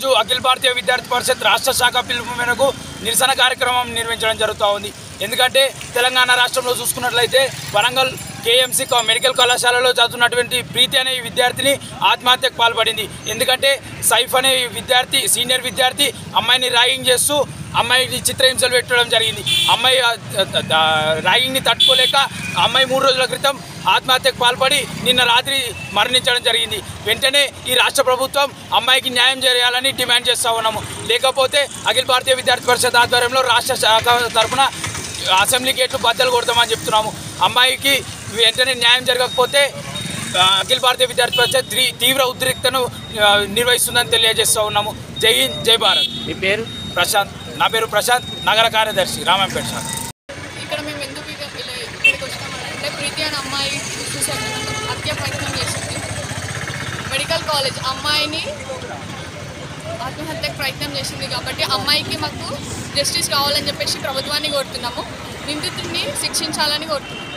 ఈరోజు అఖిల భారతీయ విద్యార్థి పరిషత్ రాష్ట్ర శాఖ పిలుపు మేరకు నిరసన కార్యక్రమం నిర్వహించడం జరుగుతూ ఉంది ఎందుకంటే తెలంగాణ రాష్ట్రంలో చూసుకున్నట్లయితే వరంగల్ కేఎంసీ మెడికల్ కళాశాలలో చదువుతున్నటువంటి ప్రీతి అనే ఈ విద్యార్థిని ఆత్మహత్యకు పాల్పడింది. ఎందుకంటే సైఫ్ అనే విద్యార్థి సీనియర్ విద్యార్థి అమ్మాయిని ర్యాగింగ్ చేస్తూ అమ్మాయిని చిత్రహింసలు పెట్టడం జరిగింది. అమ్మాయి ర్యాగింగ్ని తట్టుకోలేక అమ్మాయి మూడు రోజుల క్రితం ఆత్మహత్యకు పాల్పడి నిన్న రాత్రి మరణించడం జరిగింది. వెంటనే ఈ రాష్ట్ర ప్రభుత్వం అమ్మాయికి న్యాయం చేయాలని డిమాండ్ చేస్తూ ఉన్నాము. లేకపోతే అఖిల భారతీయ విద్యార్థి పరిషత్ ఆధ్వర్యంలో రాష్ట్ర శాఖ తరఫున అసెంబ్లీ గేట్లు బద్దలు కొడతామని చెప్తున్నాము. అమ్మాయికి వెంటనే న్యాయం జరగకపోతే అఖిల భారతీయ విద్యార్థి పరిషత్ తీవ్ర ఉద్రిక్తను నిర్వహిస్తుందని తెలియజేస్తూ ఉన్నాము. జై హింద్ జై భారత్. మీ పేరు? ప్రశాంత్. నా పేరు ప్రశాంత్ నగర కార్యదర్శి రామంపేట సార్. ఇక్కడ మేము ఎందుకు ఇక ఇక్కడికి వచ్చినామంటే ప్రీతి అనే అమ్మాయి హత్య ప్రయత్నం చేసింది. మెడికల్ కాలేజ్ అమ్మాయిని ఆత్మహత్యకు ప్రయత్నం చేసింది కాబట్టి అమ్మాయికి మాకు జస్టిస్ కావాలని చెప్పేసి ప్రభుత్వాన్ని కోరుతున్నాము. నిందితుడిని శిక్షించాలని కోరుతున్నాము.